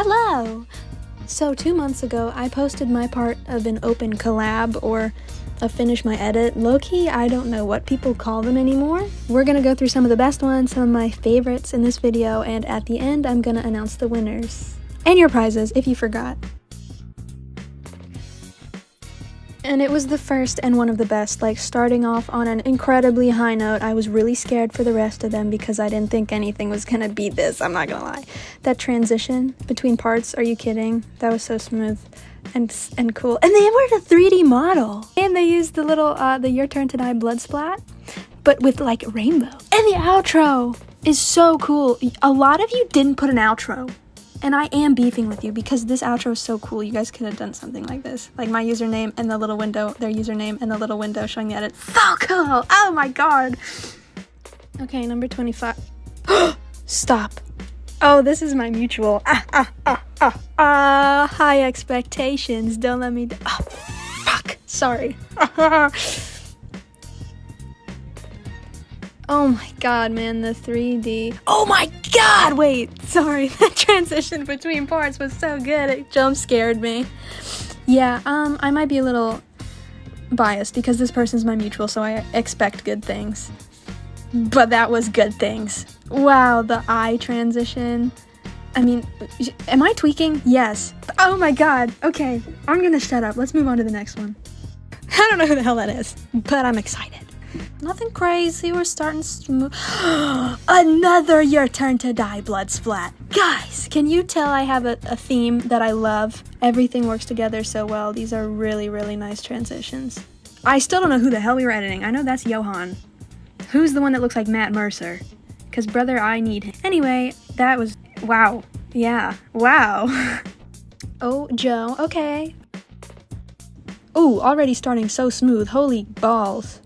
Hello! So, two months ago, I posted my part of an open collab or a finish my edit. Low key, I don't know what people call them anymore. We're gonna go through some of the best ones, some of my favorites in this video, and at the end, I'm gonna announce the winners. And your prizes, if you forgot. And it was the first and one of the best. Like starting off on an incredibly high note, I was really scared for the rest of them because I didn't think anything was gonna beat this. I'm not gonna lie. That transition between parts, are you kidding? That was so smooth and and cool. And they were a 3D model, and they used the little uh, the Your Turn to Die blood splat, but with like rainbow. And the outro is so cool. A lot of you didn't put an outro. And I am beefing with you because this outro is so cool. You guys could have done something like this. Like my username and the little window, their username and the little window showing the edit. So cool! Oh my god! Okay, number 25. Stop. Oh, this is my mutual. Ah, ah, ah, ah, ah. High expectations. Don't let me. D- oh, fuck. Sorry. Oh my god, man, the 3D. Oh my god, wait, sorry, that transition between parts was so good, it jump scared me. Yeah, um, I might be a little biased because this person's my mutual, so I expect good things. But that was good things. Wow, the eye transition. I mean, am I tweaking? Yes. Oh my god, okay, I'm gonna shut up. Let's move on to the next one. I don't know who the hell that is, but I'm excited. Nothing crazy, we're starting smooth. Another Your Turn to Die blood splat. Guys, can you tell I have a, a theme that I love? Everything works together so well. These are really, really nice transitions. I still don't know who the hell we were editing. I know that's Johan. Who's the one that looks like Matt Mercer? Because, brother, I need him. Anyway, that was. Wow. Yeah. Wow. oh, Joe. Okay. Oh, already starting so smooth. Holy balls.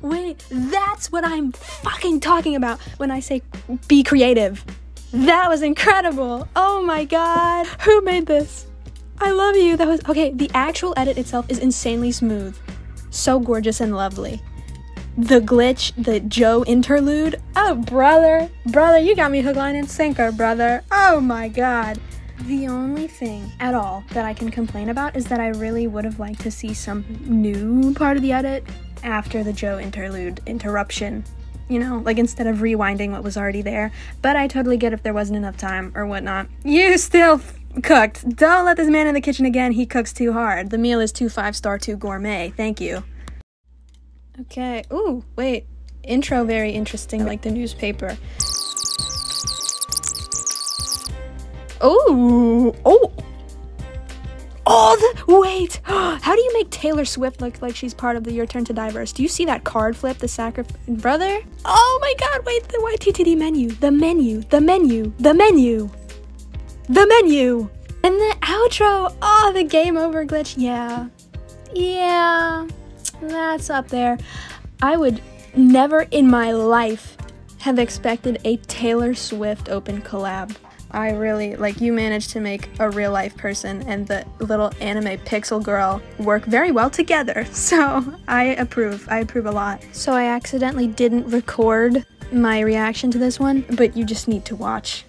Wait, that's what I'm fucking talking about when I say be creative. That was incredible. Oh my god. Who made this? I love you. That was okay. The actual edit itself is insanely smooth. So gorgeous and lovely. The glitch, the Joe interlude. Oh, brother. Brother, you got me hook, line, and sinker, brother. Oh my god. The only thing at all that I can complain about is that I really would have liked to see some new part of the edit after the Joe interlude interruption. You know, like instead of rewinding what was already there. But I totally get if there wasn't enough time or whatnot. You still cooked. Don't let this man in the kitchen again. He cooks too hard. The meal is too five star, too gourmet. Thank you. Okay. Ooh, wait. Intro very interesting, like the newspaper. Oh, oh, Oh, the, wait! How do you make Taylor Swift look like she's part of the Your Turn to Diverse? Do you see that card flip, the sacrifice? Brother? Oh my god, wait, the YTTD menu. The menu, the menu, the menu. The menu! And the outro! Oh, the game over glitch. Yeah. Yeah. That's up there. I would never in my life have expected a Taylor Swift open collab. I really like you managed to make a real life person and the little anime pixel girl work very well together. So I approve. I approve a lot. So I accidentally didn't record my reaction to this one, but you just need to watch.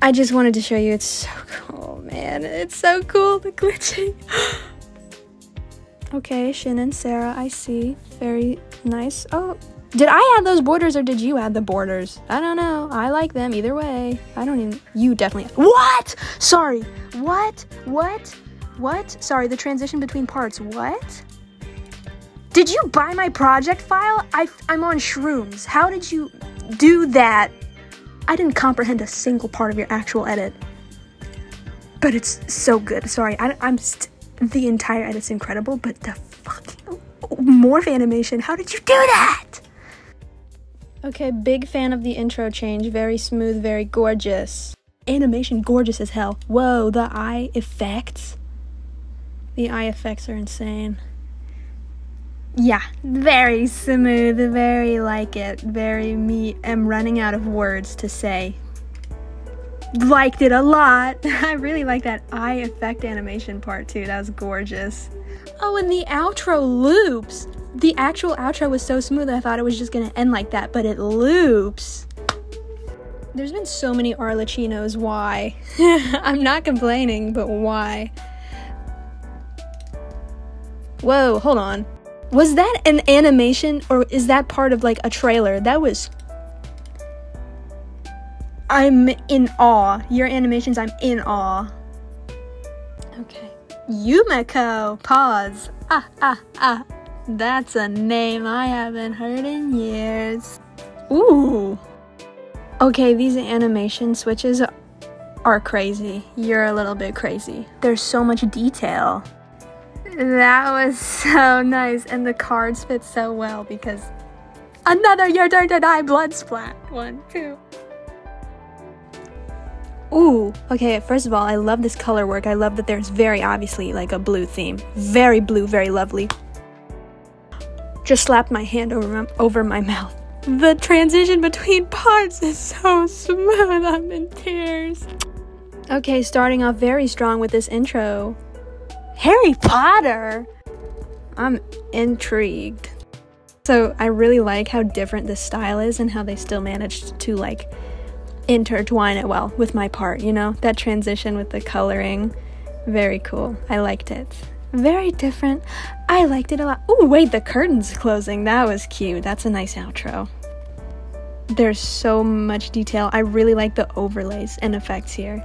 I just wanted to show you. It's so cool, man. It's so cool, the glitching. okay, Shin and Sarah, I see. Very nice. Oh, did I add those borders or did you add the borders? I don't know. I like them either way. I don't even. You definitely. What? Sorry. What? What? What? Sorry, the transition between parts. What? Did you buy my project file? I, I'm on shrooms. How did you do that? I didn't comprehend a single part of your actual edit. But it's so good. Sorry, I, am st- the entire edit's incredible, but the fucking morph animation, how did you do that? Okay, big fan of the intro change. Very smooth, very gorgeous. Animation gorgeous as hell. Whoa, the eye effects. The eye effects are insane. Yeah, very smooth, very like it, very me. I'm running out of words to say. Liked it a lot. I really like that eye effect animation part too. That was gorgeous. Oh, and the outro loops. The actual outro was so smooth, I thought it was just gonna end like that, but it loops. There's been so many Arlecchinos. Why? I'm not complaining, but why? Whoa, hold on. Was that an animation or is that part of like a trailer? That was. I'm in awe. Your animations, I'm in awe. Okay. Yumeko! Pause. Ah, ah, ah. That's a name I haven't heard in years. Ooh. Okay, these animation switches are crazy. You're a little bit crazy. There's so much detail. That was so nice, and the cards fit so well because another your turn to die blood splat. One, two. Ooh, okay, first of all, I love this color work. I love that there's very obviously like a blue theme. Very blue, very lovely. Just slapped my hand over my, over my mouth. The transition between parts is so smooth, I'm in tears. Okay, starting off very strong with this intro. Harry Potter! I'm intrigued. So I really like how different this style is and how they still managed to like intertwine it well with my part, you know? That transition with the coloring. Very cool. I liked it. Very different. I liked it a lot. Oh, wait, the curtain's closing. That was cute. That's a nice outro. There's so much detail. I really like the overlays and effects here.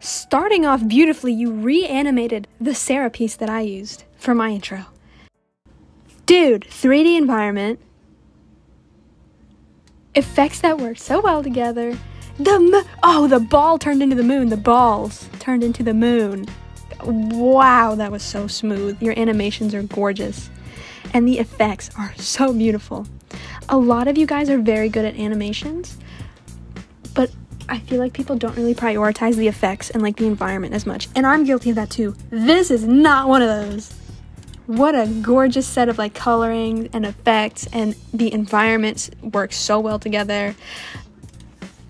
Starting off beautifully, you reanimated the Sarah piece that I used for my intro. Dude, 3D environment. Effects that work so well together. The oh, the ball turned into the moon. The balls turned into the moon. Wow, that was so smooth. Your animations are gorgeous. And the effects are so beautiful. A lot of you guys are very good at animations, but I feel like people don't really prioritize the effects and like the environment as much. And I'm guilty of that too. This is not one of those. What a gorgeous set of like coloring and effects and the environments work so well together.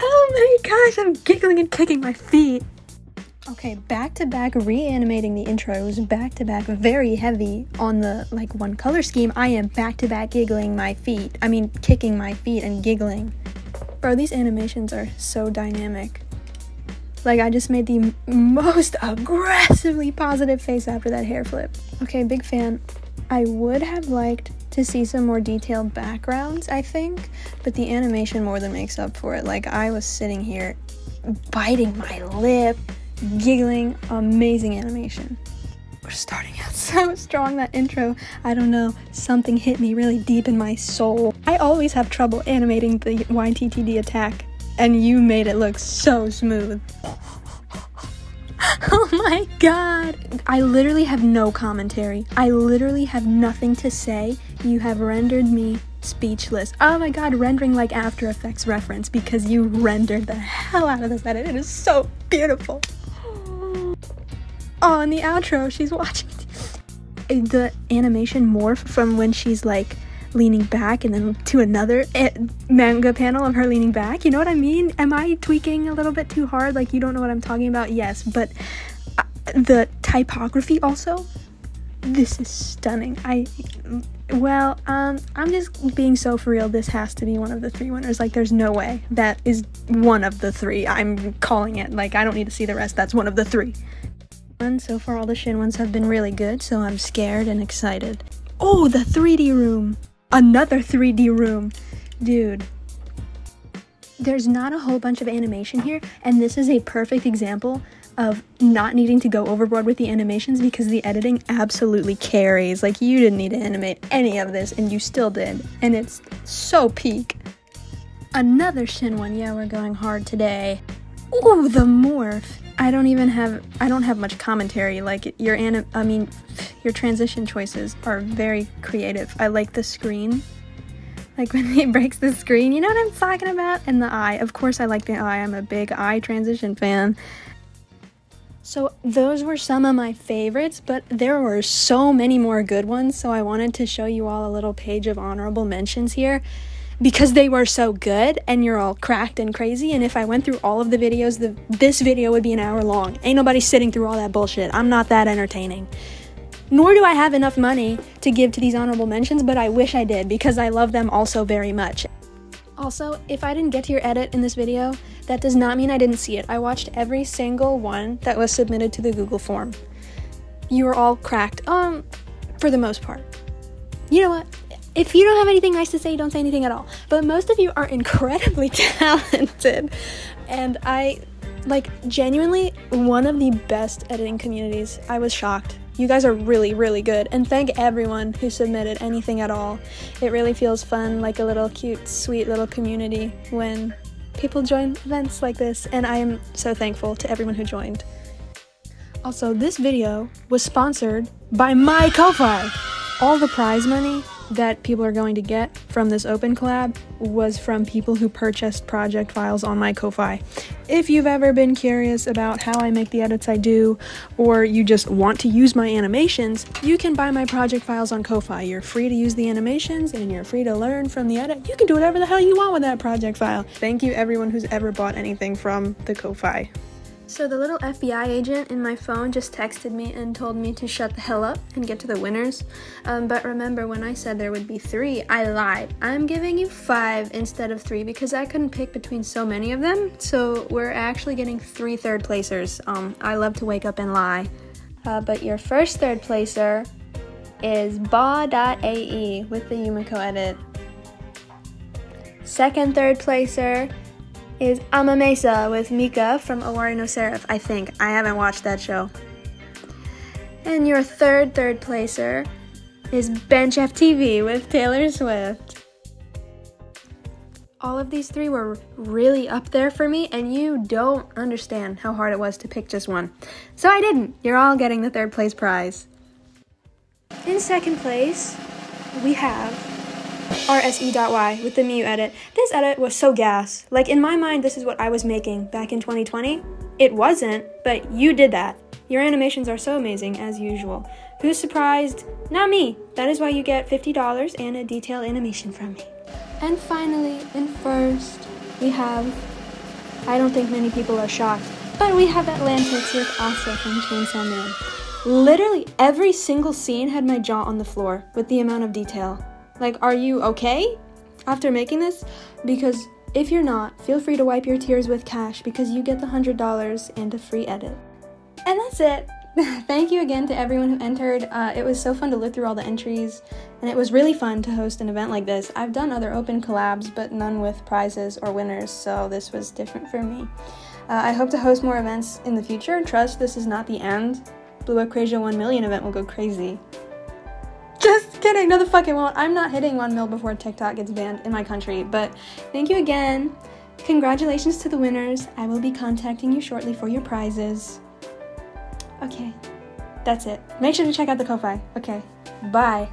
Oh my gosh, I'm giggling and kicking my feet. Okay, back to back reanimating the intros, back to back very heavy on the like one color scheme. I am back to back giggling my feet. I mean, kicking my feet and giggling. Bro, these animations are so dynamic. Like, I just made the most aggressively positive face after that hair flip. Okay, big fan. I would have liked to see some more detailed backgrounds, I think, but the animation more than makes up for it. Like, I was sitting here biting my lip, giggling, amazing animation. We're starting out so strong that intro. I don't know, something hit me really deep in my soul. I always have trouble animating the YTTD attack, and you made it look so smooth. oh my god. I literally have no commentary. I literally have nothing to say. You have rendered me speechless. Oh my god, rendering like After Effects reference because you rendered the hell out of this edit. It is so beautiful. Oh, in the outro, she's watching the animation morph from when she's like leaning back and then to another eh, manga panel of her leaning back. You know what I mean? Am I tweaking a little bit too hard? Like you don't know what I'm talking about? Yes, but uh, the typography also. This is stunning. I well, um, I'm just being so for real. This has to be one of the three winners. Like, there's no way that is one of the three. I'm calling it. Like, I don't need to see the rest. That's one of the three. So far, all the Shin ones have been really good, so I'm scared and excited. Oh, the 3D room! Another 3D room! Dude. There's not a whole bunch of animation here, and this is a perfect example of not needing to go overboard with the animations because the editing absolutely carries. Like, you didn't need to animate any of this, and you still did. And it's so peak. Another Shin one. Yeah, we're going hard today. Ooh, the morph. I don't even have I don't have much commentary. Like your anim- I mean, your transition choices are very creative. I like the screen. Like when he breaks the screen, you know what I'm talking about? And the eye. Of course I like the eye. I'm a big eye transition fan. So those were some of my favorites, but there were so many more good ones, so I wanted to show you all a little page of honorable mentions here because they were so good and you're all cracked and crazy. And if i went through all of the videos the, this video would be an hour long. Ain't nobody sitting through all that bullshit. I'm not that entertaining. Nor do i have enough money to give to these honorable mentions but i wish i did because i love them also very much. Also if i didn't get to your edit in this video that does not mean i didn't see it. I watched every single one that was submitted to the google form. You were all cracked um for the most part you know what if you don't have anything nice to say, don't say anything at all. But most of you are incredibly talented. And I, like, genuinely, one of the best editing communities. I was shocked. You guys are really, really good. And thank everyone who submitted anything at all. It really feels fun, like a little cute, sweet little community when people join events like this. And I am so thankful to everyone who joined. Also, this video was sponsored by my Ko-Fi. All the prize money that people are going to get from this open collab was from people who purchased project files on my Ko-Fi. If you've ever been curious about how I make the edits I do, or you just want to use my animations, you can buy my project files on Ko-Fi. You're free to use the animations and you're free to learn from the edit. You can do whatever the hell you want with that project file. Thank you everyone who's ever bought anything from the Ko-Fi. So the little FBI agent in my phone just texted me and told me to shut the hell up and get to the winners. Um, but remember, when I said there would be three, I lied. I'm giving you five instead of three because I couldn't pick between so many of them. So we're actually getting three third placers. Um, I love to wake up and lie. Uh, but your first third placer is ba.ae with the Yumeko edit. Second third placer is Amamesa with Mika from Owari no Seraph, I think. I haven't watched that show. And your third third placer is Bench FTV with Taylor Swift. All of these three were really up there for me, and you don't understand how hard it was to pick just one. So I didn't. You're all getting the third place prize. In second place, we have rse.y with the Mew edit. This edit was so gas. Like, in my mind, this is what I was making back in 2020. It wasn't, but you did that. Your animations are so amazing, as usual. Who's surprised? Not me. That is why you get $50 and a detailed animation from me. And finally, in first, we have. I don't think many people are shocked, but we have Atlantics with Asa from Chainsaw Man. Literally every single scene had my jaw on the floor with the amount of detail. Like, are you okay after making this? Because if you're not, feel free to wipe your tears with cash because you get the $100 and a free edit. And that's it. Thank you again to everyone who entered. Uh, it was so fun to look through all the entries, and it was really fun to host an event like this. I've done other open collabs, but none with prizes or winners, so this was different for me. Uh, I hope to host more events in the future. Trust this is not the end. Blueakrasia 1 million event will go crazy. Kidding. No, the fuck it won't. I'm not hitting 1 mil before TikTok gets banned in my country. But thank you again. Congratulations to the winners. I will be contacting you shortly for your prizes. Okay, that's it. Make sure to check out the Ko-Fi. Okay, bye.